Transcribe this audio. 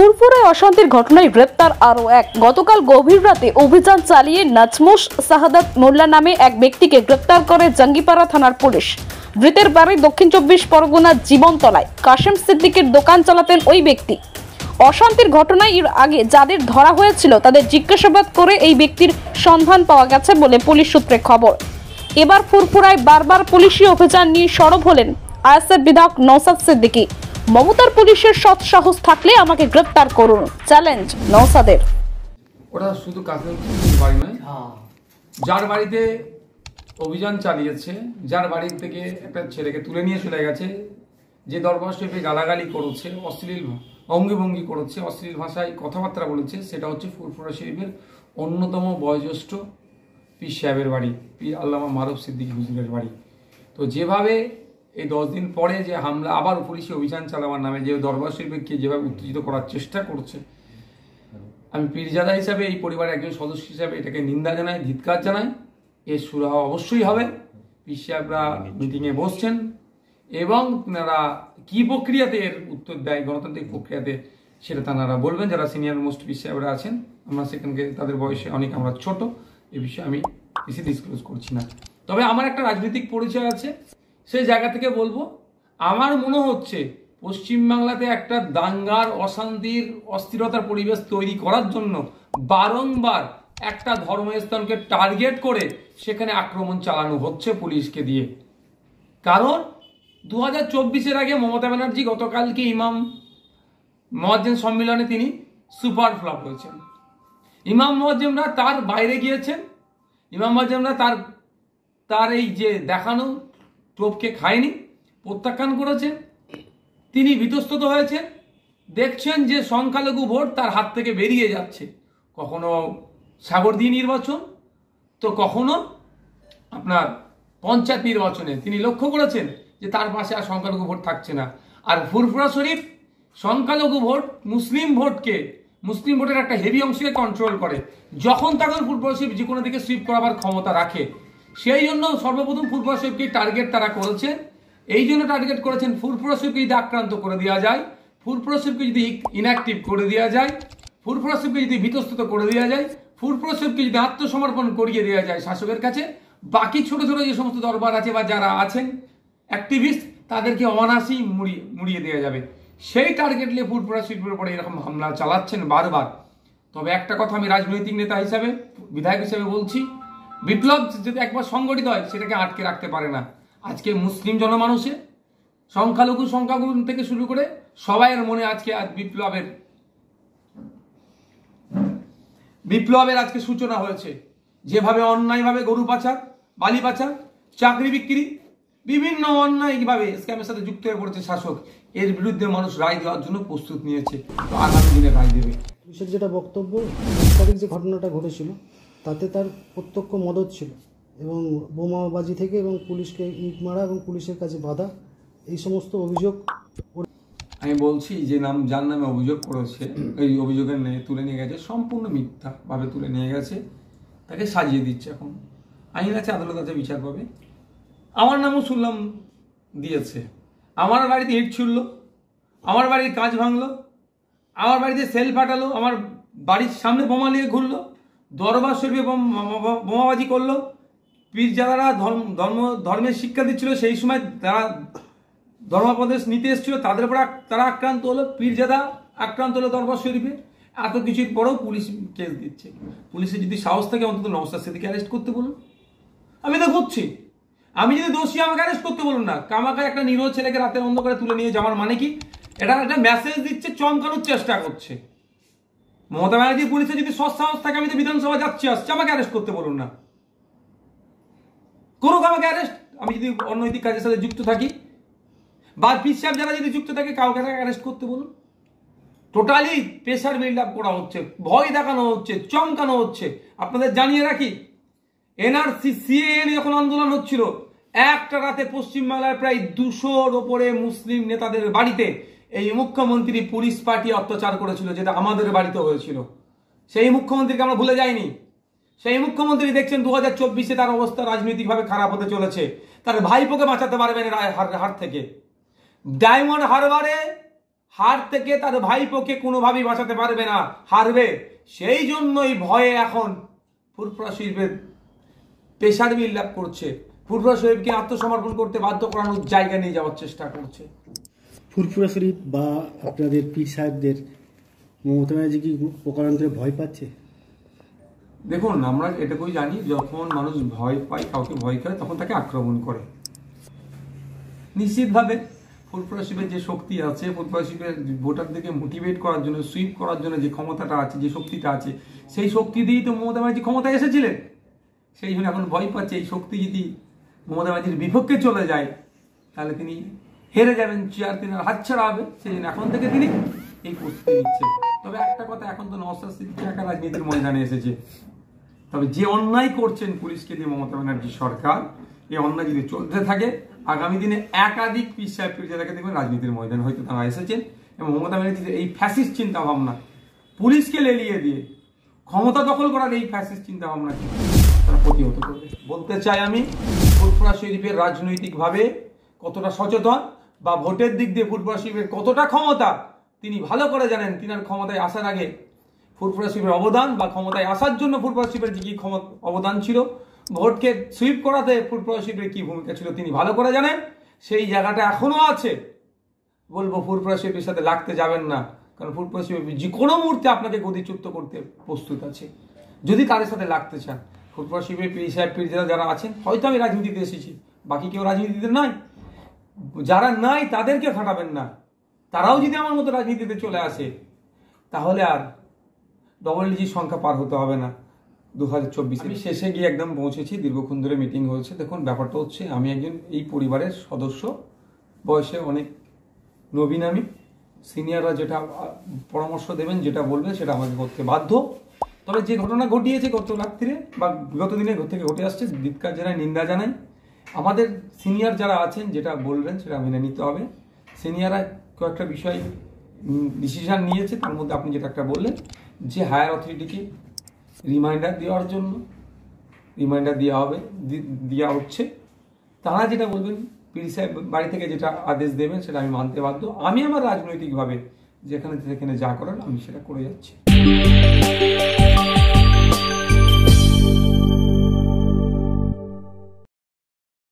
ফুরফুরে অশান্তির ঘটনায় গ্রেপ্তার আরও এক। গতকাল গভীর রাতে অভিযান চালিয়ে নাজমুস শাহাদাত মোল্লা নামে এক ব্যক্তিকে গ্রেপ্তার করে জাঙ্গিপাড়া থানার পুলিশ। ধৃতের বাড়ি দক্ষিণ চব্বিশ পরগনার জীবনতলায়। কাশেম সিদ্দিকের দোকান চালাতেন ওই ব্যক্তি। অশান্তির ঘটনায় এর আগে যাদের ধরা হয়েছিল তাদের জিজ্ঞাসাবাদ করে এই ব্যক্তির সন্ধান পাওয়া গেছে বলে পুলিশ সূত্রে খবর। এবার ফুরফুরায় বারবার পুলিশি অভিযান নিয়ে সরব হলেন আইএসএফ বিধায়ক নৌসাদ সিদ্দিকী। মমতার পুলিশের সৎ সাহস থাকলে আমাকে গ্রেপ্তার করুন। চ্যালেঞ্জ নৌসাদের ওটা শুধু কাসিম বাড়ি নয়। যার বাড়িতে অভিযান চালিয়েছে, যার বাড়ি থেকে একটা ছেলেকে তুলে নিয়ে চলে গেছে, যে দরবার শরীফে গালাগালি করেছে, অশ্লীল অঙ্গিভঙ্গি করেছে, অশ্লীল ভাষায় কথাবার্তা বলেছে, সেটা হচ্ছে ফুরফুরা শরীফের অন্যতম বয়োজ্যেষ্ঠ পীর সাহেবের বাড়ি, পীর আল্লামা মারুফ সিদ্দিকী হুজুরের বাড়ি। তো যেভাবে এই দশ দিন পরে যে হামলা, আবার পুলিশি অভিযান চালাবার নামে যে দরবার শরীফকে যেভাবে উত্তেজিত করার চেষ্টা করছে, আমি পীরজাদা হিসাবে, এই পরিবারের একজন সদস্য হিসাবে এটাকে নিন্দা জানাই, ধিৎকার জানাই। এর সুরাহা অবশ্যই হবে। পীর মিটিংয়ে বসছেন এবং তারা কি প্রক্রিয়াতে এর উত্তর দেয়, গণতান্ত্রিক প্রক্রিয়াতে সেটা তারা বলবেন। যারা সিনিয়র মোস্ট পীর সাহেবরা আছেন, আমরা সেখানকে তাদের বয়সে অনেক আমরা ছোট, এ বিষয়ে আমি বেশি ডিসক্লোজ করছি না। তবে আমার একটা রাজনৈতিক পরিচয় আছে। সেই জায়গা থেকে বলব, আমার মনে হচ্ছে পশ্চিমবাংলাতে একটা দাঙ্গার, অশান্তির, অস্থিরতার পরিবেশ তৈরি করার জন্য বারংবার একটা ধর্মস্থানকে টার্গেট করে সেখানে আক্রমণ চালানো হচ্ছে পুলিশকে দিয়ে। কারণ দু হাজার চব্বিশের আগে মমতা ব্যানার্জি গতকালকে ইমাম মহাজ্জেন সম্মেলনে তিনি সুপার ফ্লপ হয়েছেন। ইমাম মহাজ্জেমরা তার বাইরে গিয়েছেন, ইমাম মহাজ্জেমরা তার তার এই যে দেখানো টোপকে খায়নি, প্রত্যাখ্যান করেছেন, তিনি বিতস্তত হয়েছেন, দেখছেন যে সংখ্যালঘু ভোট তার হাত থেকে বেরিয়ে যাচ্ছে। কখনো সাগর দিয়ে নির্বাচন, তো কখনো আপনার পঞ্চায়েত নির্বাচনে। তিনি লক্ষ্য করেছেন যে তার পাশে আর সংখ্যালঘু ভোট থাকছে না। আর ফুরফুরা শরীফ সংখ্যালঘু ভোট মুসলিম ভোটকে, মুসলিম ভোটের একটা হেভি অংশকে কন্ট্রোল করে। যখন তখন ফুরফুরা শরীফ যে কোনো দিকে সুইপ করাবার ক্ষমতা রাখে। সেই জন্য সর্বপ্রথম ফুরফুরা শরীফকে টার্গেট তারা করেছেন এই জন্য টার্গেট করেছেন ফুরফুরা শরীফকে যদি আক্রান্ত করে দেওয়া যায়, ফুরফুরা শরীফকে যদি ইনঅ্যাক্টিভ করে দেওয়া যায়, ফুরফুরা শরীফকে যদি বিতস্ত করে দেওয়া যায়, ফুরফুরা শরীফকে যদি আত্মসমর্পণ করিয়ে দেওয়া যায় শাসকের কাছে, বাকি ছোট ছোট যে সমস্ত দরবার আছে বা যারা আছেন অ্যাক্টিভিস্ট তাদেরকে অনায়াসেই মুড়িয়ে মুড়িয়ে দেওয়া যাবে। সেই টার্গেট নিয়ে ফুরফুরা শিল্পের উপরে এরকম হামলা চালাচ্ছেন বারবার। তবে একটা কথা আমি রাজনৈতিক নেতা হিসাবে, বিধায়ক হিসেবে বলছি বিপ্লব যদি একবার সংগঠিত হয়, সেটাকে আটকে রাখতে পারে না। আজকে মুসলিম জনমানুষে সংখ্যালঘু সংখ্যাগুরু থেকে শুরু করে সবাইয়ের মনে আজকে আজ বিপ্লবের বিপ্লবের আজকে সূচনা হয়েছে। যেভাবে অন্যায়ভাবে গরু পাচার, বালি পাচার, চাকরি বিক্রি, বিভিন্ন অন্যায়ভাবে স্ক্যামের সাথে যুক্ত হয়ে পড়েছে শাসক, এর বিরুদ্ধে মানুষ রায় দেওয়ার জন্য প্রস্তুত নিয়েছে। আগামী দিনে রায় দেবে। যেটা বক্তব্য যে ঘটনাটা ঘটেছিল তাতে তার প্রত্যক্ষ মদত ছিল এবং বোমাবাজি থেকে এবং পুলিশকে ইট মারা এবং পুলিশের কাছে বাধা, এই সমস্ত অভিযোগ আমি বলছি যে নাম, যার নামে অভিযোগ করেছে, এই অভিযোগের তুলে নিয়ে গেছে, সম্পূর্ণ মিথ্যা ভাবে তুলে নিয়ে গেছে, তাকে সাজিয়ে দিচ্ছে এখন। আইন আছে আদালত আছে, বিচার পাবে। আমার নামও শুনলাম দিয়েছে। আমার বাড়িতে ইট ছুড়ল, আমার বাড়ির কাজ ভাঙলো, আমার বাড়িতে সেল ফাটালো, আমার বাড়ির সামনে বোমা নিয়ে ঘুরলো দরবার শরীফে বোম- বোমাবাজি করল। পীর যারা ধর্ম ধর্ম ধর্মের শিক্ষা দিচ্ছিল, সেই সময় তারা ধর্মপ্রদেশ নিতে এসেছিল, তাদের উপর তারা আক্রান্ত হলো। পীরজাদা আক্রান্ত হলো দরবার শরীফে। এত কিছুর পরেও পুলিশ কেস দিচ্ছে। পুলিশের যদি সাহস থাকে, অন্তত নমস্কার সেদিকে অ্যারেস্ট করতে বলুন। আমি তো করছি আমি যদি দোষী, আমাকে অ্যারেস্ট করতে বলুন না। কামাকে একটা নিরহ ছেলেকে রাতে অন্ধকারে তুলে নিয়ে যাওয়ার মানে কি? এটা একটা মেসেজ দিচ্ছে, চমকানোর চেষ্টা করছে। মমতা ব্যানার্জি পুলিশের যদি সৎ সাহস থাকে, আমি তো বিধানসভা যাচ্ছি, আসছি। আমাকে অ্যারেস্ট করতে বলুন না। করুক আমাকে অ্যারেস্ট আমি যদি অনৈতিক কাজের সাথে যুক্ত থাকি, বা পিস যারা যদি যুক্ত থাকে, কাউকে অ্যারেস্ট করতে বলুন। টোটালি প্রেশার বিল্ড আপ করা হচ্ছে, ভয় দেখানো হচ্ছে, চমকানো হচ্ছে। আপনাদের জানিয়ে রাখি, এনআরসি, সিএএন যখন আন্দোলন হচ্ছিল, একটা রাতে পশ্চিমবাংলার প্রায় দুশোর ওপরে মুসলিম নেতাদের বাড়িতে এই মুখ্যমন্ত্রী পুলিশ পার্টি অত্যাচার করেছিল, যেটা আমাদের বাড়িতে হয়েছিল। সেই মুখ্যমন্ত্রীকে আমরা ভুলে যাইনি। সেই মুখ্যমন্ত্রী দেখছেন দু হাজার চব্বিশে তার অবস্থা রাজনৈতিকভাবে খারাপ হতে চলেছে। তার ভাইপোকে বাঁচাতে পারবেন হার থেকে। ডায়মন্ড হারবারে হার থেকে তার ভাইপোকে কোনোভাবেই বাঁচাতে পারবে না, হারবে। সেই জন্যই ভয়ে এখন ফুরফুরা শরীফের পেশার বিল লাভ করছে। ফুরফুরা শরীফকে আত্মসমর্পণ করতে বাধ্য করানোর জায়গা নিয়ে যাওয়ার চেষ্টা করছে। ফুরফুরা শরীফ বা আপনাদের পীর সাহেবদের মমতা ব্যানার্জি কি প্রকারান্তরে ভয় পাচ্ছে? দেখুন, আমরা এটুকুই জানি, যখন মানুষ ভয় পায়, কাউকে ভয় করে, তখন তাকে আক্রমণ করে। নিশ্চিতভাবে ফুরফুরা শিবের যে শক্তি আছে ফুরফুরা শিবের ভোটারদেরকে মোটিভেট করার জন্য সুইপ করার জন্য যে ক্ষমতাটা আছে, যে শক্তিটা আছে, সেই শক্তি দিয়েই তো মমতা ব্যানার্জি ক্ষমতায় এসেছিলেন। সেই জন্য এখন ভয় পাচ্ছে, এই শক্তি যদি মমতা ব্যানার্জির বিপক্ষে চলে যায়, তাহলে তিনি হেরে যাবেন চেয়ার তিনি আর হাতছাড়া হবে, সেই জন্য এখন থেকে তিনি এই প্রস্তুতি নিচ্ছেন। তবে একটা কথা, এখন তো নওসাদ সিদ্দিকী একা রাজনীতির ময়দানে এসেছে। তবে যে অন্যায় করছেন পুলিশকে দিয়ে মমতা ব্যানার্জি সরকার, এই অন্যায় যদি চলতে থাকে, আগামী দিনে একাধিক পিস সাহেব পিরজাদাকে দেখবেন রাজনীতির ময়দানে হয়তো তারা এসেছেন। এবং মমতা ব্যানার্জির এই ফ্যাসিস্ট চিন্তা ভাবনা পুলিশকে লেলিয়ে দিয়ে ক্ষমতা দখল করার এই ফ্যাসিস্ট চিন্তা ভাবনা তারা প্রতিহত করবে। বলতে চাই আমি, ফুরফুরা শরীফের রাজনৈতিকভাবে কতটা সচেতন বা ভোটের দিক দিয়ে ফুরফুরা শরীফের কতটা ক্ষমতা, তিনি ভালো করে জানেন তিনার ক্ষমতায় আসার আগে ফুরফুরা শিবের অবদান বা ক্ষমতায় আসার জন্য ফুরফুরা শিবের কি কি অবদান ছিল, ভোটকে সুইপ করাতে ফুরফুরা শিবের কি ভূমিকা ছিল তিনি ভালো করে জানেন, সেই জায়গাটা এখনও আছে। বলব ফুরফুরা শিবের সাথে লাগতে যাবেন না, কারণ ফুরফুরা শিব যে কোনো মুহূর্তে আপনাকে গতিচ্যুত করতে প্রস্তুত আছে। যদি তাদের সাথে লাগতে চান ফুরফুরা শিবের পীর সাহেব, পীরজাদা যারা আছেন, হয়তো আমি রাজনীতিতে এসেছি, বাকি কেউ রাজনীতিতে নাই যারা নাই তাদেরকে খাটাবেন না। তারাও যদি আমার মতো রাজনীতিতে চলে আসে তাহলে আর ডবল ডিজিট সংখ্যা পার হতে হবে না। দু হাজার চব্বিশে আমি শেষে গিয়ে একদম পৌঁছেছি দীর্ঘক্ষণ ধরে মিটিং হয়েছে। দেখুন ব্যাপারটা হচ্ছে আমি একজন এই পরিবারের সদস্য। বয়সে অনেক নবীন আমি। সিনিয়ররা যেটা পরামর্শ দেবেন যেটা বলবে সেটা আমাকে করতে বাধ্য। তবে যে ঘটনা ঘটিয়েছে গত রাত্রিরে বা বিগত দিনে থেকে ঘটে আসছে দিৎকার জানাই নিন্দা জানাই। আমাদের সিনিয়র যারা আছেন, যেটা বলবেন সেটা মেনে নিতে হবে। সিনিয়ররা কয়েকটা বিষয় ডিসিশান নিয়েছে, তার মধ্যে আপনি যেটা একটা বললেন, যে হায়ার অথরিটিকে রিমাইন্ডার দেওয়ার জন্য রিমাইন্ডার দেওয়া হবে দেওয়া হচ্ছে। তারা যেটা বলবেন পিডি সাহেব বাড়ি থেকে যেটা আদেশ দেবেন, সেটা আমি মানতে বাধ্য। আমি আমার রাজনৈতিকভাবে যেখানে যেখানে যা করার, আমি সেটা করে যাচ্ছি।